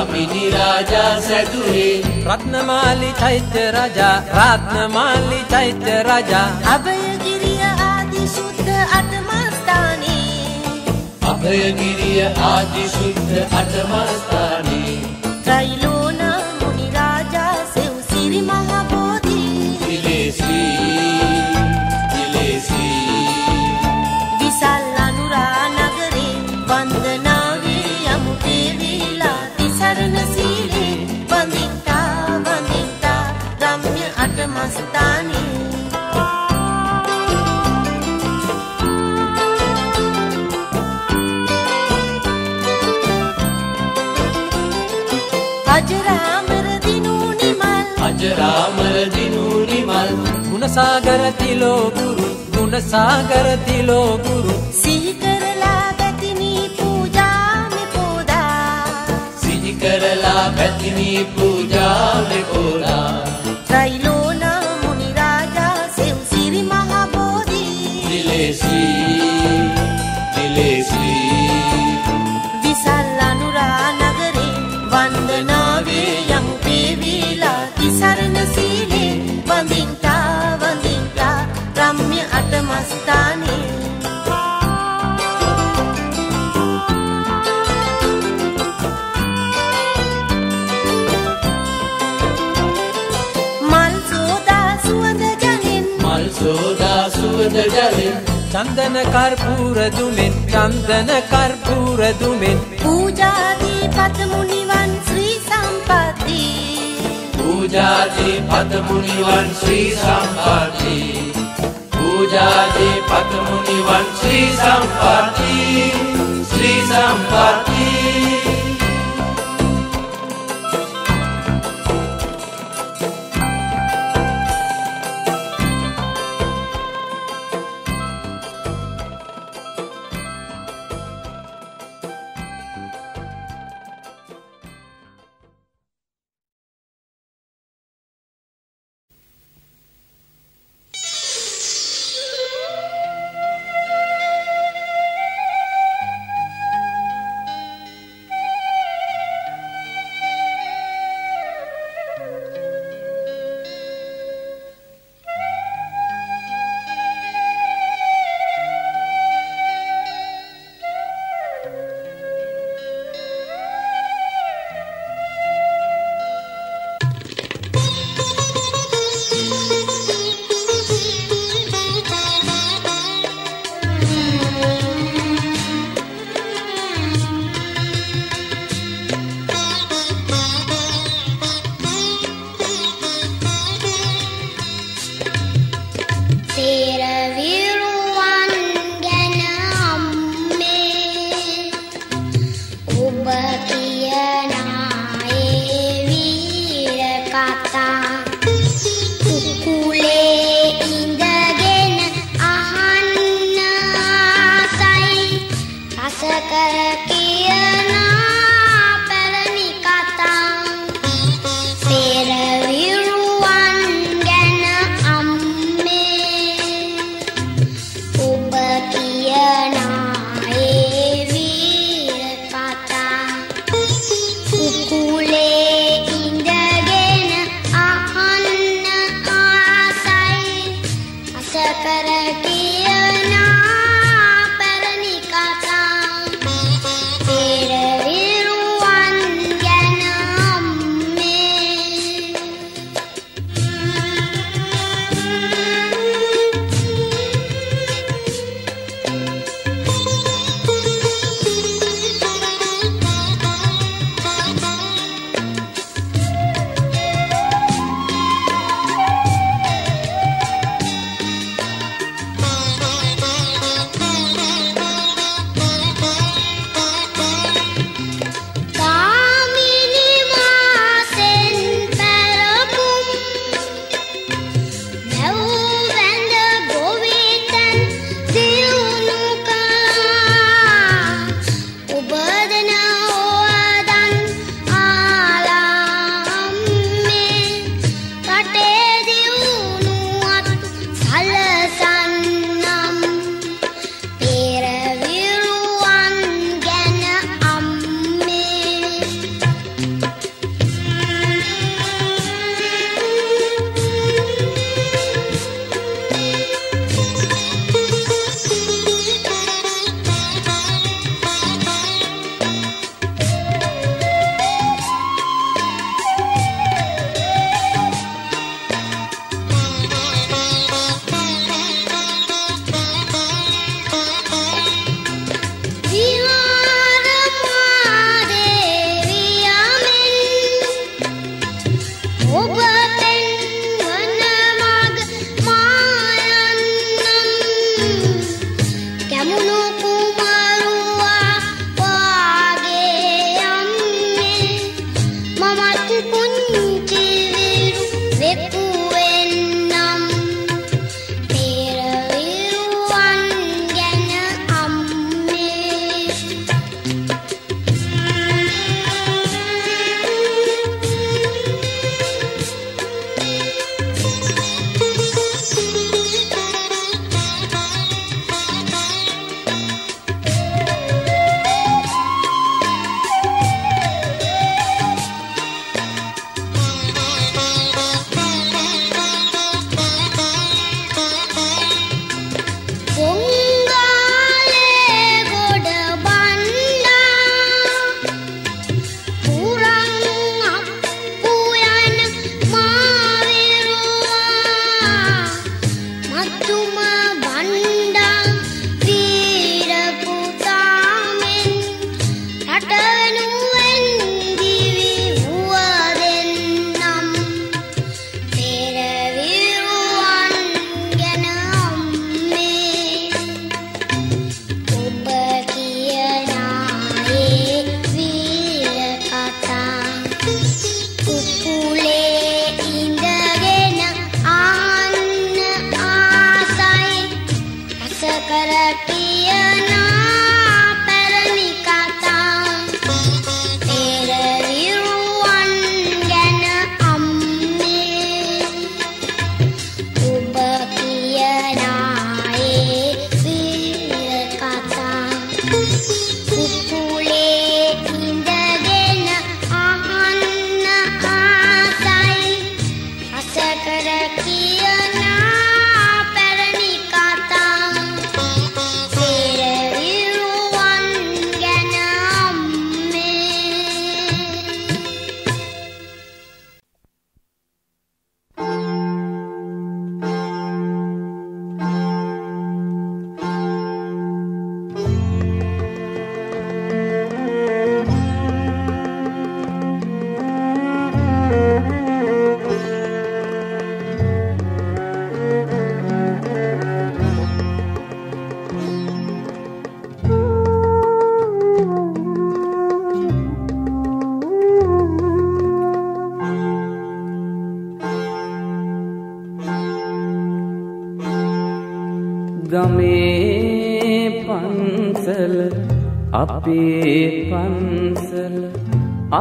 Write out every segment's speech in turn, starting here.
ස්වාමිනි රාජා සැදුරේ. රත්නමාලි චෛත්‍ය රජා රත්නමාලි චෛත්‍ය රජා. අභයගිරිය ආදි සුද්ධ අටමස්ථානේ. අභයගිරිය ආදි සුද්ධ අටමස්ථානේ. ත්‍රිලෝ පංචරාමර දිනුනි මල් ගුණසාගර තිලෝ ගුරු ගුණසාගර තිලෝ ගුරු. සිහි කරලා ගතිනි පූජාමි පෝදා සිහි කරලා පැතිනී පූජාවෙ පෝලා. ත්‍රිලෝන සෝදා සුවඳ ජලෙන් චන්දන කර්පූර දුමෙන් චන්දන කර්පූර දුමෙන්. පූජාදී පතමුනිවන් ශ්‍රී සම්පති පූජාදී පතමුනිවන් ශ්‍රී සම්පති පූජාදී පතමුනිවන් ශ්‍රී සම්පති ශ්‍රී සම්පති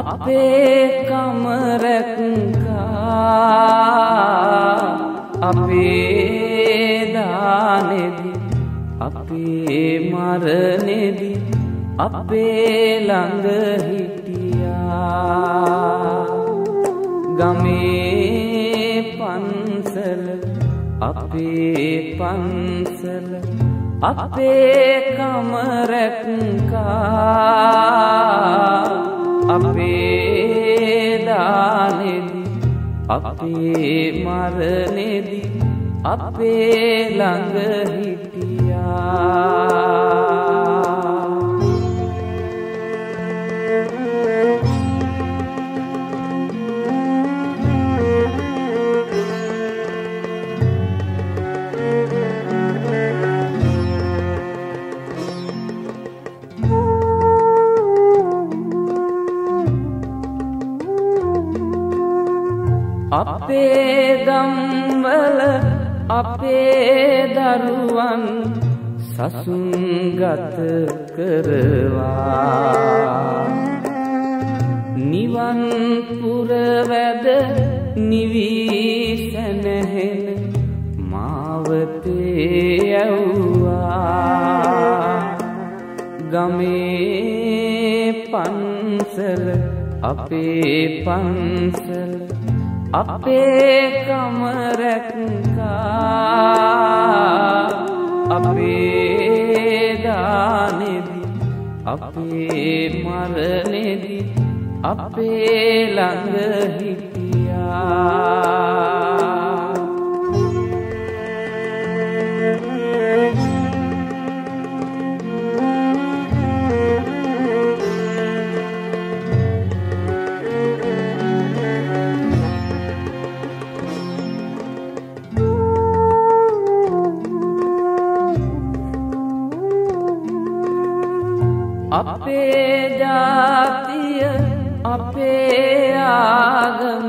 අපේ කමරැක්කා අපේ දානෙදි අපේ මරණෙදි අපේ ළඟ හිටියා. ගමේ පන්සල අපේ පන්සල අපේ කමරැක්කා. අපේ දානෙදි අපේ මරණෙදි අපේ ළඟ අපේ ගම්වල අපේ දරුවන් සසුන්ගත කරවා. නිවන් පුරවැද නිවීසැනහෙන මාවතේ ඇව්වා. ගමේ පන්සල අපේ පන්සල අපේ කමරැක්කා අපේ දානෙදි අපේ මරණෙදි අපේ ළඟ හිටියා. අපේ ජාතිය අපේ ආගම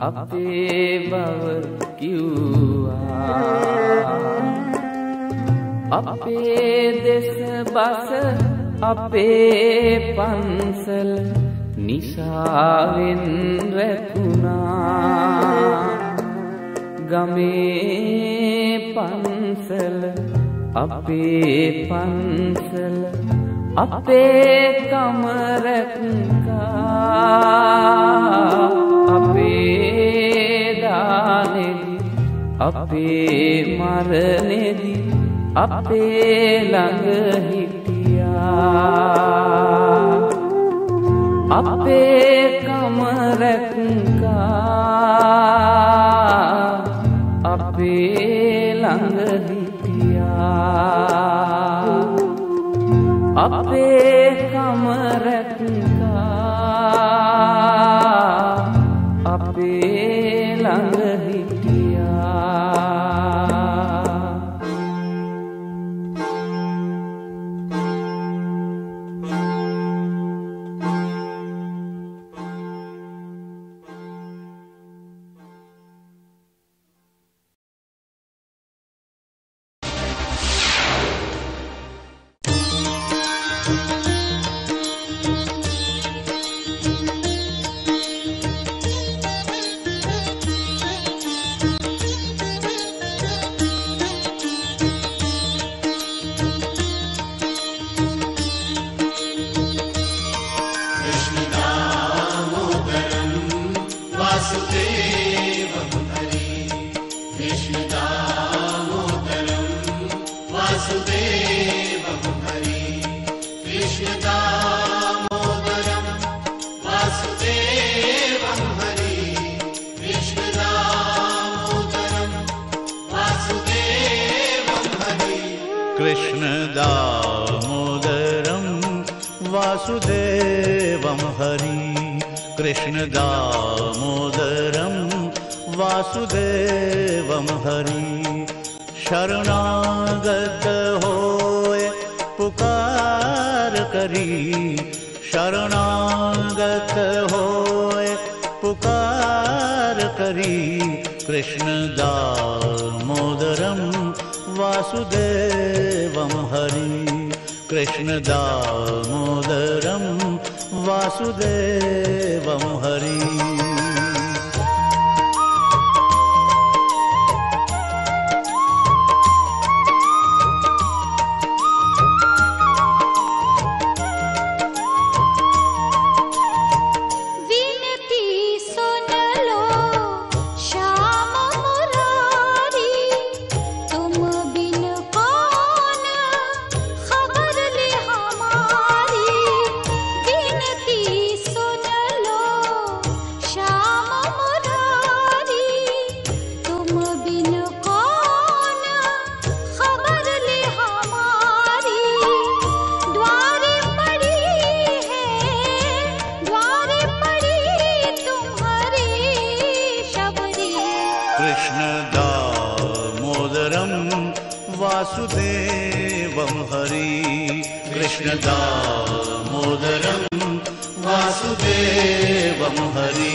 අපේ බව කිව්වා. අපේ දෙස බස අපේ පන්සල නිසාවෙන් රැකුණා. ගමේ පන්සල අපේ පන්සල අපේ කමරැක්කා අපේ දානෙදි අපේ මරණෙදි අපේ ළඟ හිටියා. අපේ කමරැක්කා අපේ ළඟ හිටියා. අපේ කමරැක්කා कृष्णदामोदरं वासुदेवं हरि। कृष्णदामोदरं वासुदेवं हरि। शरणागत करी शरणागत होय पुकार करी। कृष्णदामोदरं वासुदेवं हरि। कृष्णदामोदरं वासुदेवं हरि कृष्णदामोदरं वासुदेवं हरि। कृष्णदामोदरं वासुदेवं हरि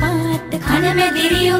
पात खन में दिरियो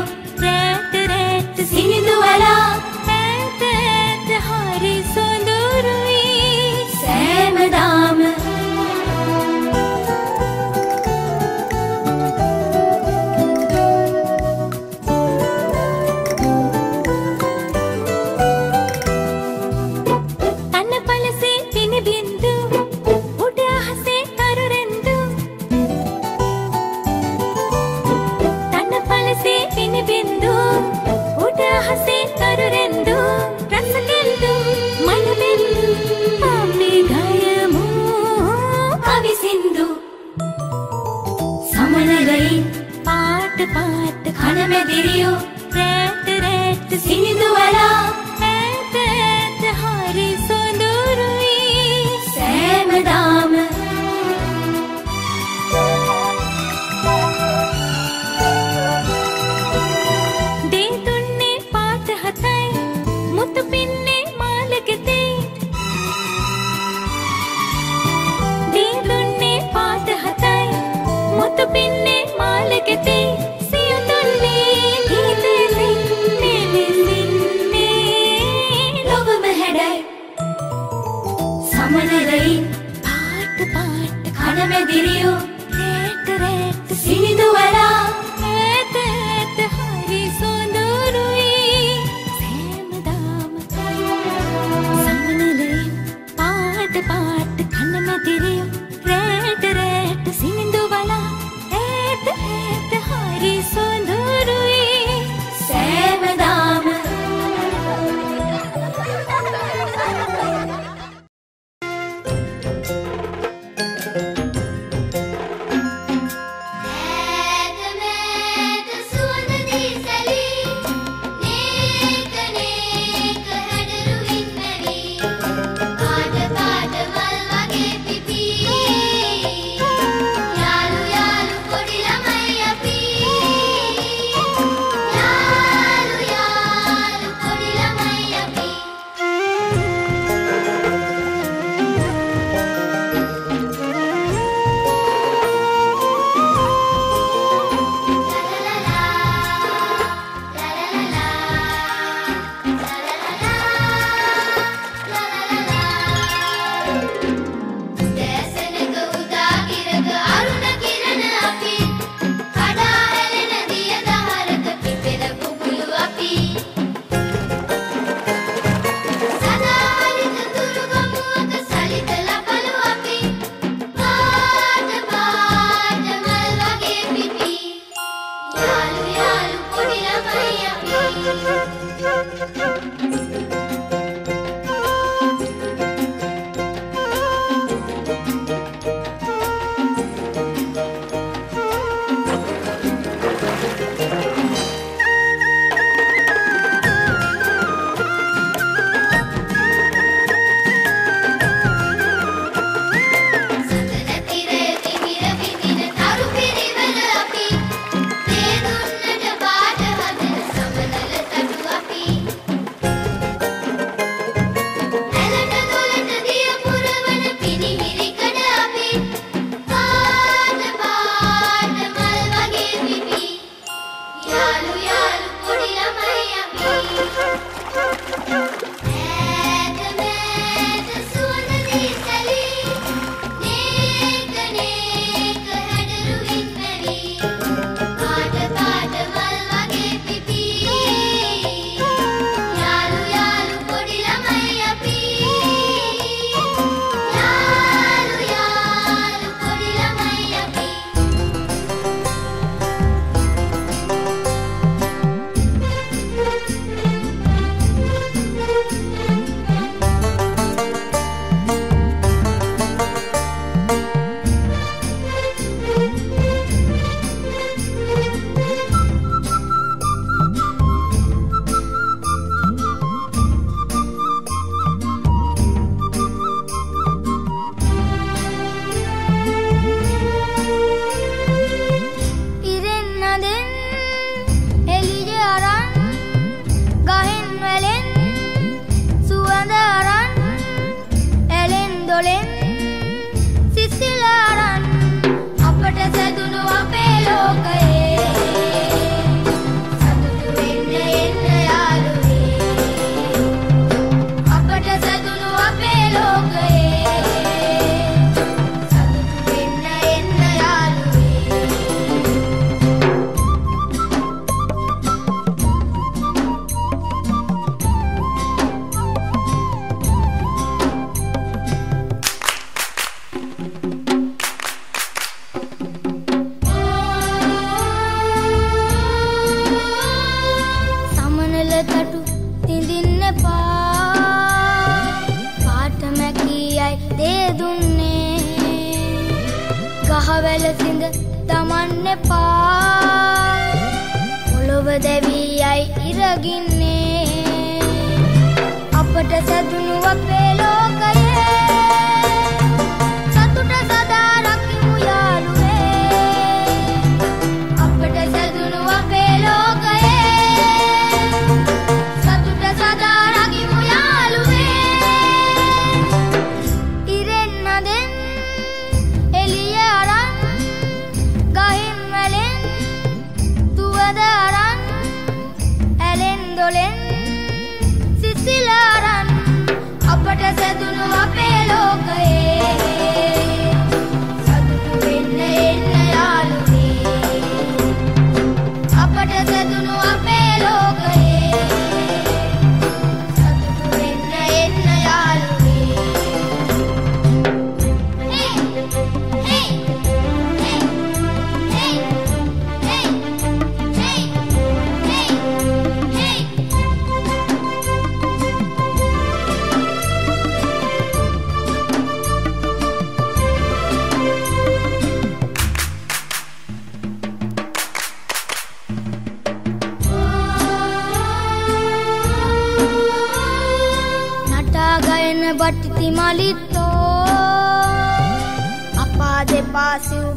I'll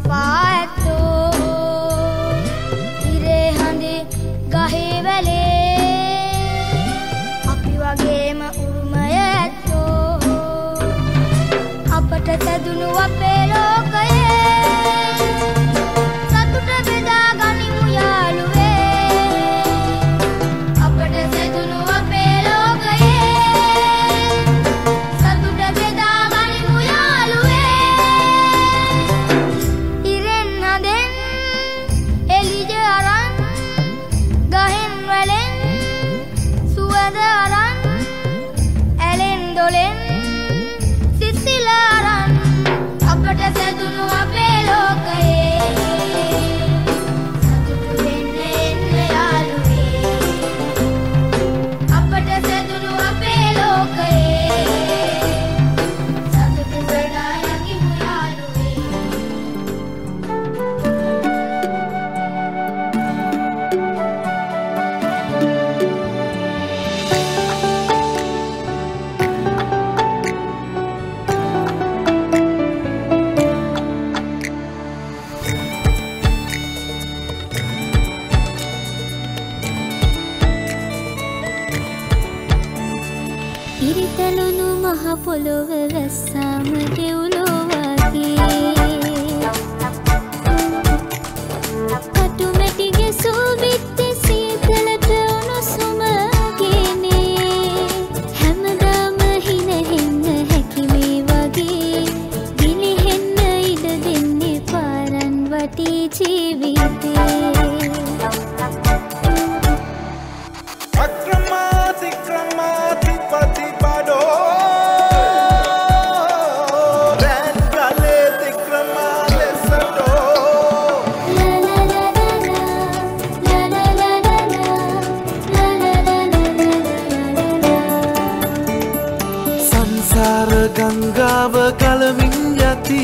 ගංගාව ගලමින් යති.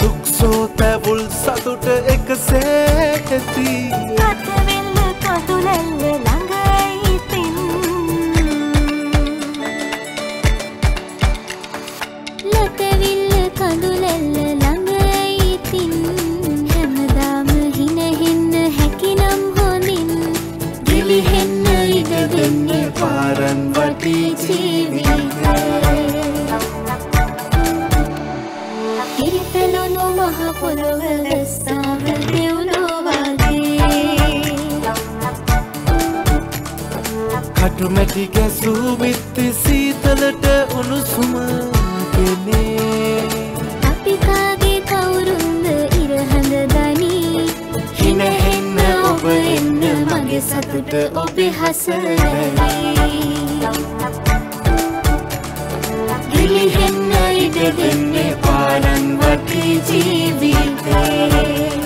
දුක්සෝ තැවුල් සතුට එකසේ ඇති පත්වේ මැටි ගැසූ බිත්ති සීතලට උණුසුම පෙනේ. අපි කාගේ කවුරුන්ද ඉරහඳ දනී? හිනහෙන්න ඔබ එන්න මගේ සතුට ඔබේ හස ගිලිහෙන්න ඉඩ දෙන්නේ පාරන් වටි ජීවිතේ.